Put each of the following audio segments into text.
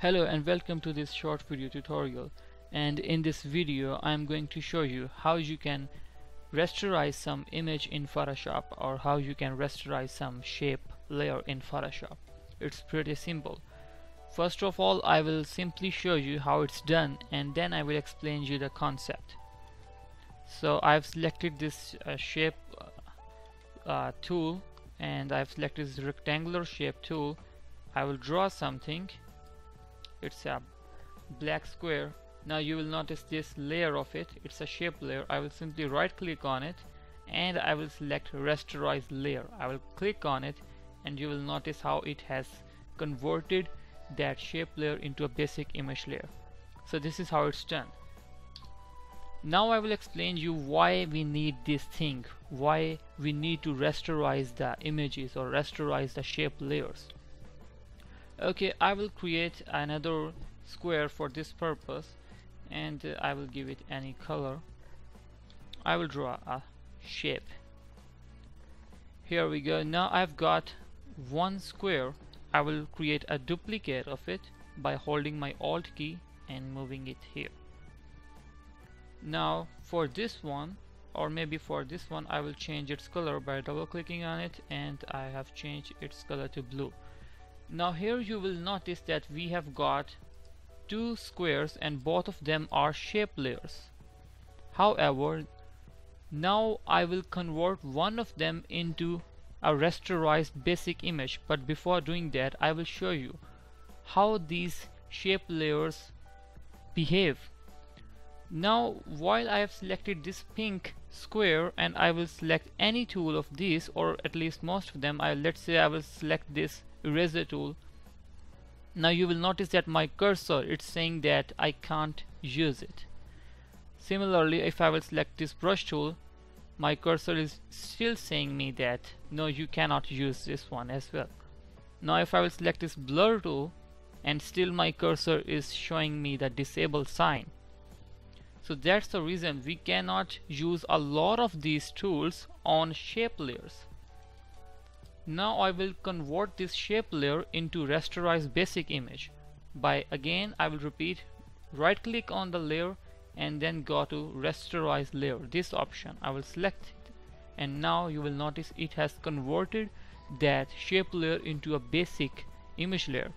Hello and welcome to this short video tutorial and in this video I'm going to show you how you can rasterize some image in Photoshop or how you can rasterize some shape layer in Photoshop. It's pretty simple. First of all I will simply show you how it's done and then I will explain you the concept. So I've selected this uh, shape uh, tool and I've selected this rectangular shape tool I will draw something it's a black square. Now you will notice this layer of it. It's a shape layer. I will simply right click on it and I will select rasterize layer. I will click on it and you will notice how it has converted that shape layer into a basic image layer. So this is how it's done. Now I will explain you why we need this thing why we need to rasterize the images or rasterize the shape layers okay I will create another square for this purpose and uh, I will give it any color. I will draw a shape. Here we go. Now I've got one square. I will create a duplicate of it by holding my alt key and moving it here. Now for this one or maybe for this one I will change its color by double clicking on it and I have changed its color to blue now here you will notice that we have got two squares and both of them are shape layers. However, now I will convert one of them into a rasterized basic image but before doing that I will show you how these shape layers behave. Now while I have selected this pink square and I will select any tool of these or at least most of them I let's say I will select this eraser tool now you will notice that my cursor it's saying that I can't use it. Similarly if I will select this brush tool my cursor is still saying me that no you cannot use this one as well. Now if I will select this blur tool and still my cursor is showing me the disable sign. So that's the reason we cannot use a lot of these tools on shape layers now I will convert this shape layer into rasterized basic image. By again I will repeat right click on the layer and then go to rasterize layer. This option I will select it. And now you will notice it has converted that shape layer into a basic image layer.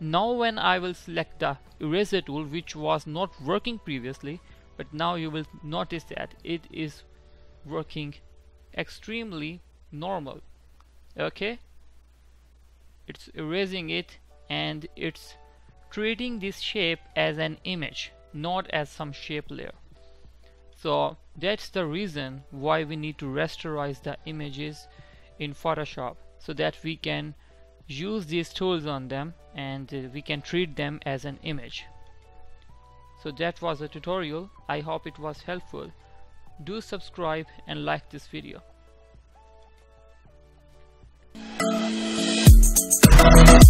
Now when I will select the eraser tool which was not working previously but now you will notice that it is working extremely normal okay? It's erasing it and it's treating this shape as an image not as some shape layer. So that's the reason why we need to rasterize the images in Photoshop so that we can use these tools on them and uh, we can treat them as an image. So that was a tutorial. I hope it was helpful. Do subscribe and like this video Thank you.